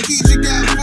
strategic at